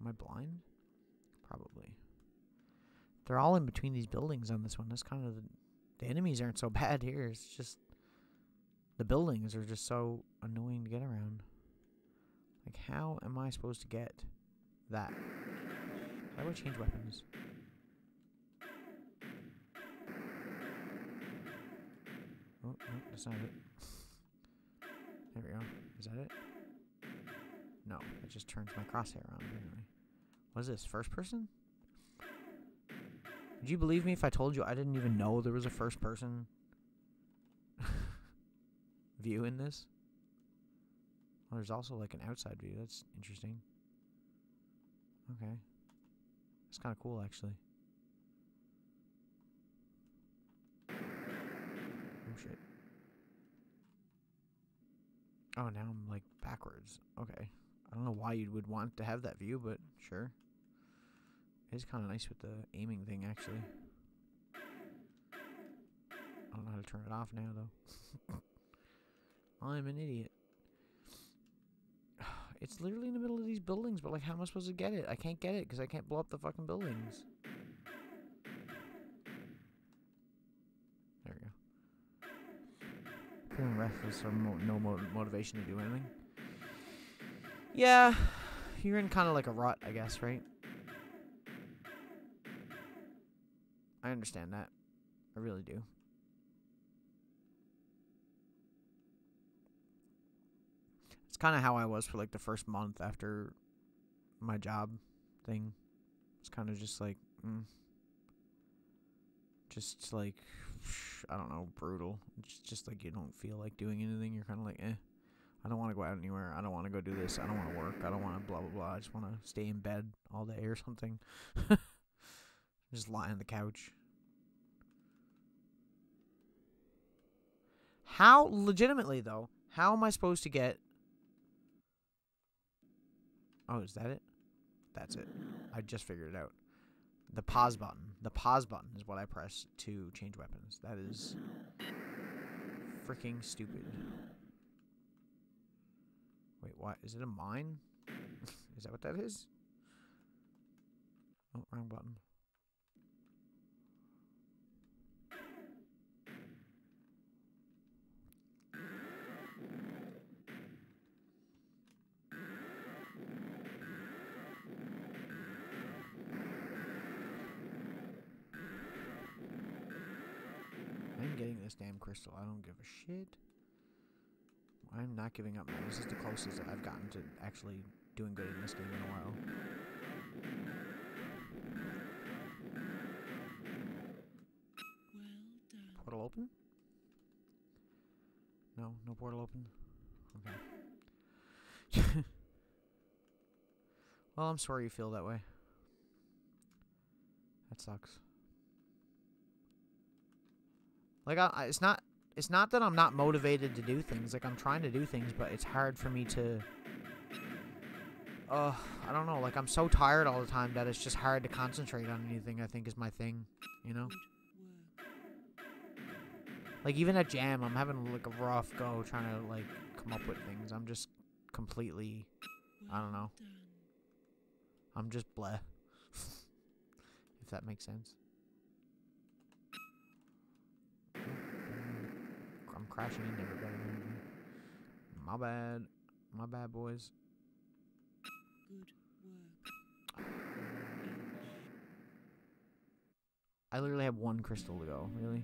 Am I blind? Probably. They're all in between these buildings on this one. That's kind of the, the enemies aren't so [laughs] bad here. It's just the buildings are just so annoying to get around. Like, how am I supposed to get that? How do I change weapons? Oh, no, that's not it. There we go. Is that it? No, it just turns my crosshair on, apparently. What is this, first person? Would you believe me if I told you I didn't even know there was a first person [laughs] view in this? Well, there's also like an outside view. That's interesting. Okay. It's kind of cool, actually. Oh, shit. Oh, now I'm like backwards. Okay. I don't know why you would want to have that view, but sure. It is kind of nice with the aiming thing, actually. I don't know how to turn it off now, though. [laughs] I'm an idiot. [sighs] It's literally in the middle of these buildings, but like, how am I supposed to get it? I can't get it because I can't blow up the fucking buildings. There we go. Restless or mo- no mo- motivation to do anything. Yeah, you're in kind of like a rut, I guess, right? I understand that. I really do. It's kind of how I was for like the first month after my job thing. It's kind of just like, mm, just like, I don't know, brutal. It's just like you don't feel like doing anything. You're kind of like, eh. I don't want to go out anywhere. I don't want to go do this. I don't want to work. I don't want to blah blah blah. I just want to stay in bed all day or something. [laughs] just lie on the couch. How legitimately though? How am I supposed to get? Oh, is that it? That's it. I just figured it out. The pause button. The pause button is what I press to change weapons. That is freaking stupid. Wait, what? Is it a mine? [laughs] is that what that is? Oh, wrong button. I'm getting this damn crystal. I don't give a shit. I'm not giving up. This is the closest that I've gotten to actually doing good in this game in a while. Portal open? No, no portal open. Okay. [laughs] well, I'm sorry you feel that way. That sucks. Like I, I, it's not it's not that I'm not motivated to do things. Like I'm trying to do things, but it's hard for me to uh I don't know, like I'm so tired all the time that it's just hard to concentrate on anything, I think is my thing, you know? Like even at jam, I'm having like a rough go trying to like come up with things. I'm just completely I don't know. I'm just bleh. [laughs] if that makes sense. I'm crashing into everybody. My bad. My bad, boys. Good work. I literally have one crystal to go. Really?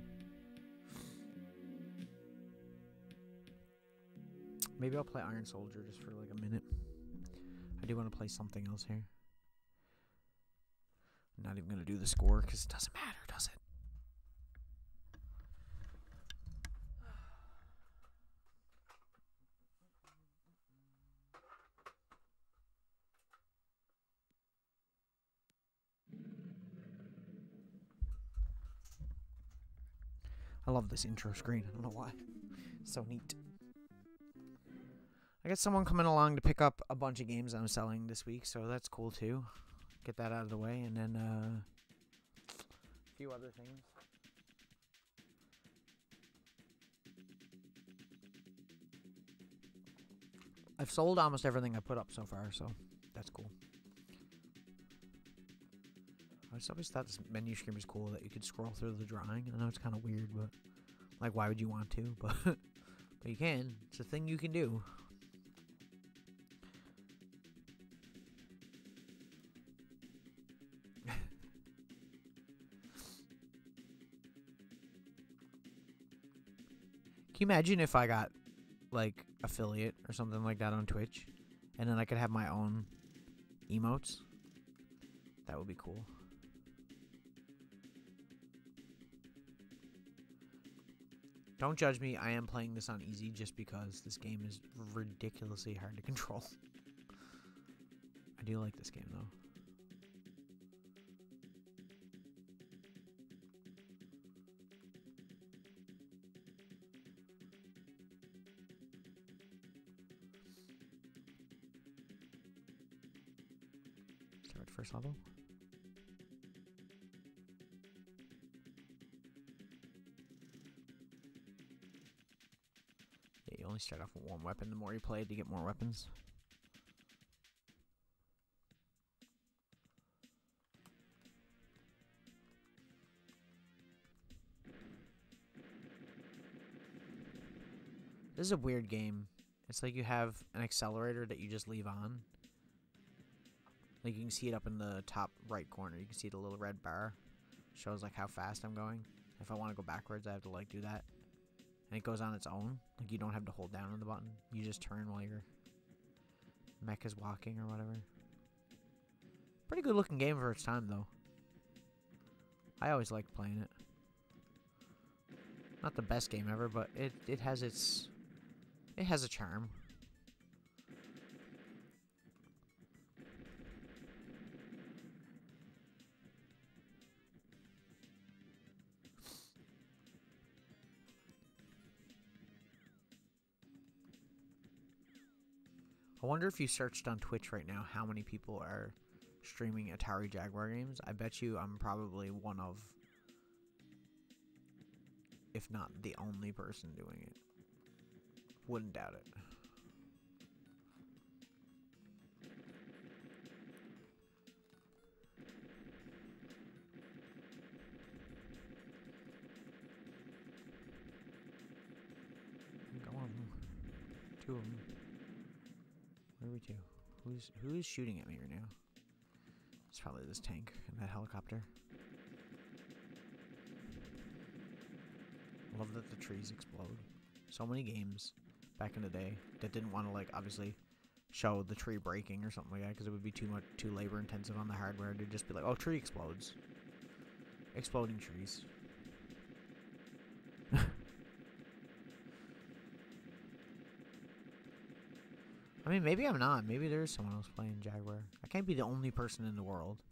Maybe I'll play Iron Soldier just for like a minute. I do want to play something else here. I'm not even going to do the score because it doesn't matter, does it? I love this intro screen. I don't know why. so neat. I got someone coming along to pick up a bunch of games I'm selling this week, so that's cool too. Get that out of the way, and then uh, a few other things. I've sold almost everything I put up so far, so that's cool. I just always thought this menu screen was cool that you could scroll through the drawing. I know it's kind of weird, but like, why would you want to? [laughs] But but you can. It's a thing you can do. [laughs] Can you imagine if I got like affiliate or something like that on Twitch, and then I could have my own emotes? That would be cool. Don't judge me. I am playing this on easy just because this game is ridiculously hard to control. [laughs] I do like this game though. Start first level. Only start off with one weapon. The more you play, to get more weapons. This is a weird game. It's like you have an accelerator that you just leave on. Like you can see it up in the top right corner. You can see the little red bar. Shows like how fast I'm going. If I want to go backwards, I have to like do that. And it goes on its own. Like you don't have to hold down on the button. You just turn while your mech is walking or whatever. Pretty good looking game for its time though. I always liked playing it. Not the best game ever, but it, it has its it has a charm. Wonder if you searched on Twitch right now how many people are streaming Atari Jaguar games. I bet you I'm probably one of, if not the only person doing it. Wouldn't doubt it. Go on. Two of them. Who's who is shooting at me right now? It's probably this tank and that helicopter. Love that the trees explode. So many games back in the day that didn't want to like obviously show the tree breaking or something like that because it would be too much too labor intensive on the hardware to just be like, oh, tree explodes. Exploding trees. I mean, maybe I'm not. Maybe there is someone else playing Jaguar. I can't be the only person in the world.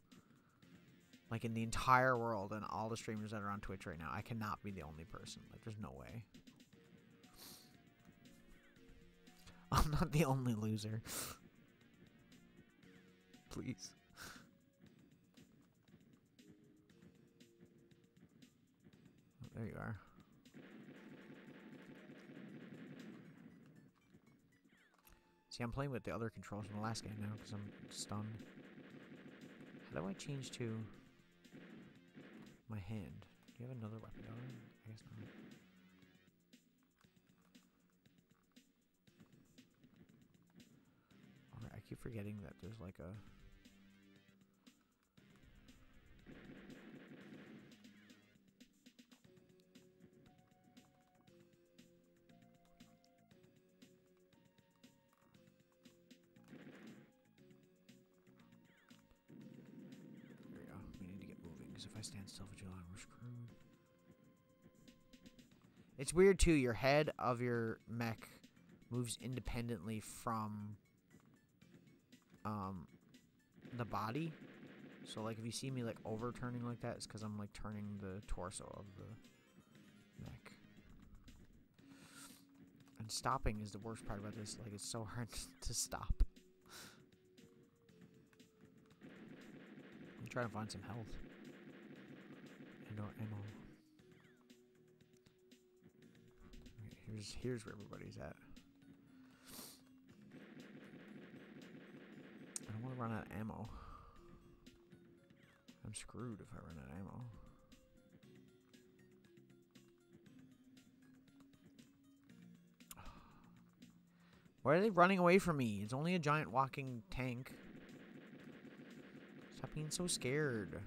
Like, in the entire world and all the streamers that are on Twitch right now, I cannot be the only person. Like there's no way. [laughs] I'm not the only loser. [laughs] Please. Oh, there you are. See, I'm playing with the other controls from the last game now because I'm stunned. How do I change to my hand? Do you have another weapon on? I guess not. Alright, I keep forgetting that there's like a if I stand still for too long, we're screwed. It's weird too. Your head of your mech moves independently from um the body. So like if you see me like overturning like that, it's because I'm like turning the torso of the mech. And stopping is the worst part about this. Like it's so hard [laughs] to stop. I'm trying to find some health. Or ammo. Okay, here's here's where everybody's at. I don't want to run out of ammo. I'm screwed if I run out of ammo. [sighs] Why are they running away from me? It's only a giant walking tank. Stop being so scared.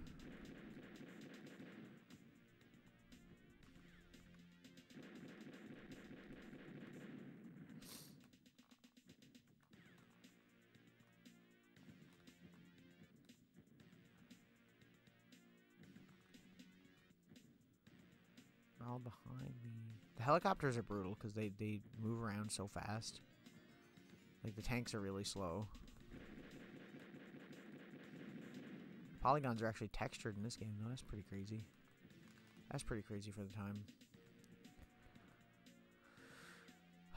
Behind me. The helicopters are brutal because they, they move around so fast. Like the tanks are really slow. Polygons are actually textured in this game, though. That's pretty crazy. That's pretty crazy for the time.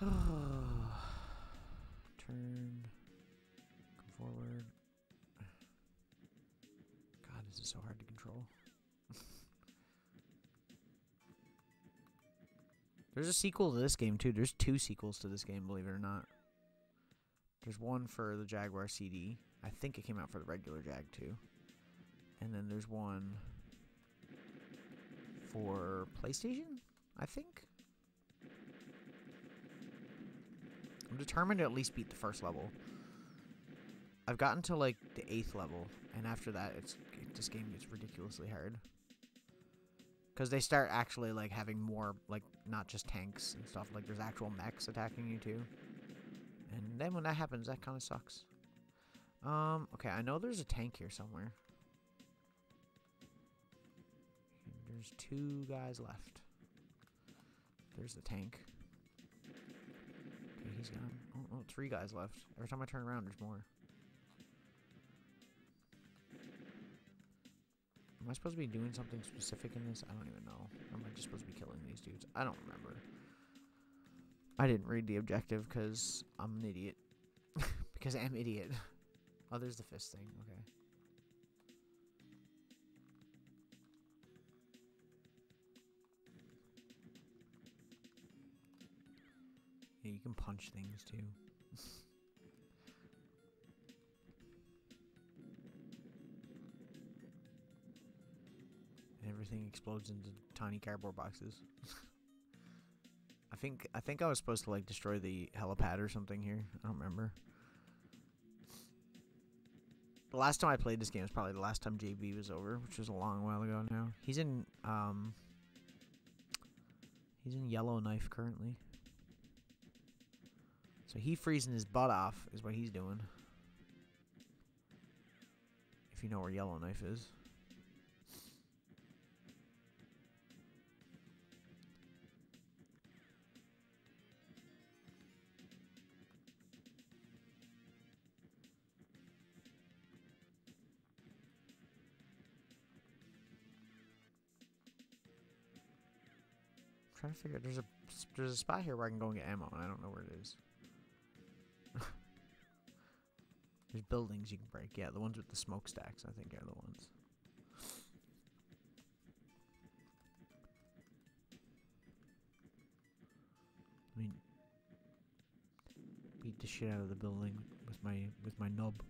[sighs] Turn. Come forward. [sighs] God, this is so hard to There's a sequel to this game, too. There's two sequels to this game, believe it or not. There's one for the Jaguar CD. I think it came out for the regular Jag, too. And then there's one for PlayStation, I think. I'm determined to at least beat the first level. I've gotten to like the eighth level, and after that, it's it, this game gets ridiculously hard. Because they start actually like having more like not just tanks and stuff. Like there's actual mechs attacking you too. And then when that happens, that kind of sucks. Um. Okay, I know there's a tank here somewhere. There's two guys left. There's the tank. Okay, he's gone. Oh, oh, three guys left. Every time I turn around, there's more. Am I supposed to be doing something specific in this? I don't even know. Am I just supposed to be killing these dudes? I don't remember. I didn't read the objective [laughs] because I'm an idiot. because I'm idiot. Oh, there's the fist thing. Okay. Yeah, you can punch things too. Everything explodes into tiny cardboard boxes. [laughs] I think I think I was supposed to like destroy the helipad or something here. I don't remember. The last time I played this game was probably the last time JB was over, which was a long while ago now. He's in um He's in Yellowknife currently. So he freezing his butt off is what he's doing. If you know where Yellowknife is. Trying to figure. There's a there's a spot here where I can go and get ammo, and I don't know where it is. [laughs] there's buildings you can break. Yeah, the ones with the smokestacks, I think, are the ones. I mean, beat the shit out of the building with my with my nub.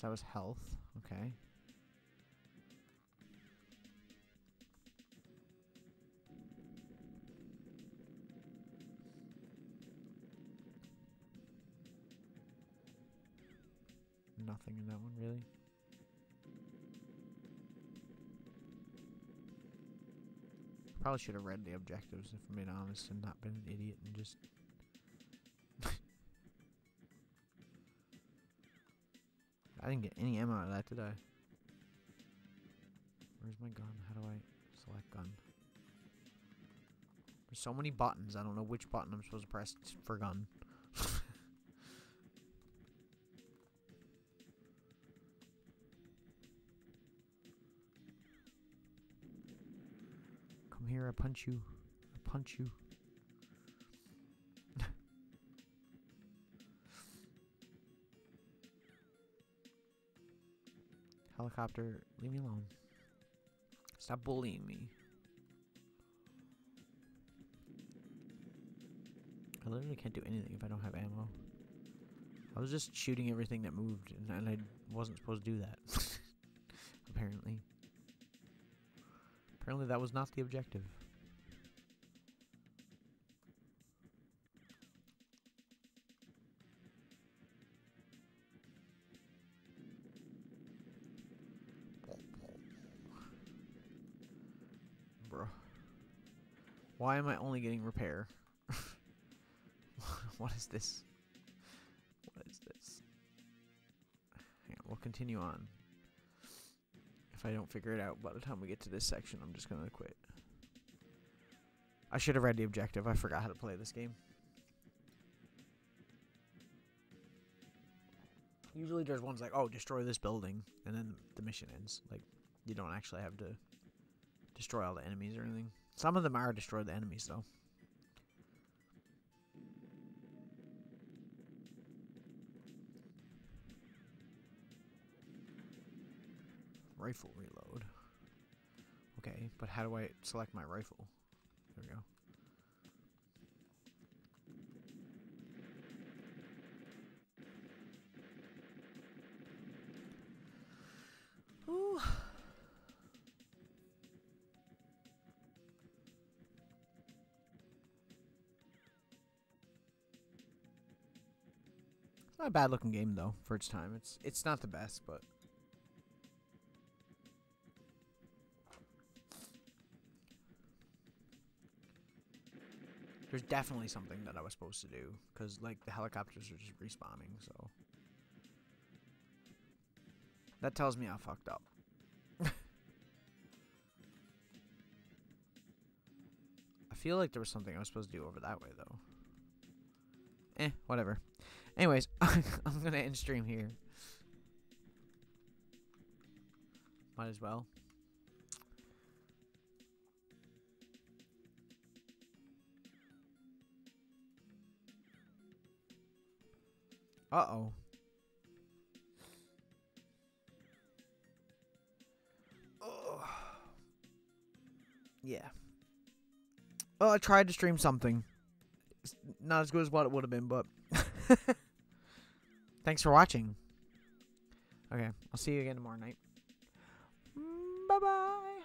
So that was health. Okay. Nothing in that one, really. Probably should have read the objectives, if I'm being honest, and not been an idiot and just. I didn't get any ammo out of that, did I? Where's my gun? How do I select gun? There's so many buttons, I don't know which button I'm supposed to press for gun. [laughs] Come here, I punch you. I punch you. Helicopter, leave me alone. Stop bullying me. I literally can't do anything if I don't have ammo. I was just shooting everything that moved, and, and I wasn't supposed to do that. [laughs] Apparently. Apparently that was not the objective. Why am I only getting repair? [laughs] what is this? What is this? Hang on, we'll continue on. If I don't figure it out by the time we get to this section, I'm just gonna quit. I should have read the objective. I forgot how to play this game. Usually there's ones like, oh, destroy this building, and then the mission ends. Like, you don't actually have to destroy all the enemies or anything. Some of them are destroy the enemies, though. Rifle reload. Okay, but how do I select my rifle? There we go. Ooh. Not a bad looking game though for its time. It's it's not the best, but there's definitely something that I was supposed to do because like the helicopters are just respawning. So that tells me I fucked up. [laughs] I feel like there was something I was supposed to do over that way though. Eh, whatever. Anyways, [laughs] I'm gonna end stream here. Might as well. Uh oh. Oh. Yeah. Well, I tried to stream something. It's not as good as what it would have been, but [laughs] thanks for watching. Okay, I'll see you again tomorrow night. Bye bye.